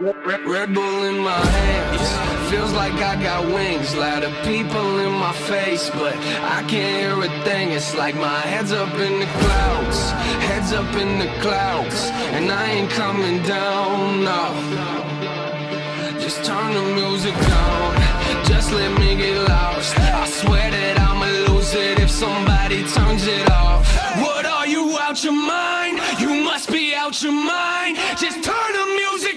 Red Bull in my hands, feels like I got wings. Lot of people in my face, but I can't hear a thing. It's like my head's up in the clouds, head's up in the clouds, and I ain't coming down. No, just turn the music down, just let me get lost. I swear that I'ma lose it if somebody turns it off. What are you out your mind? You must be out your mind. Just turn the music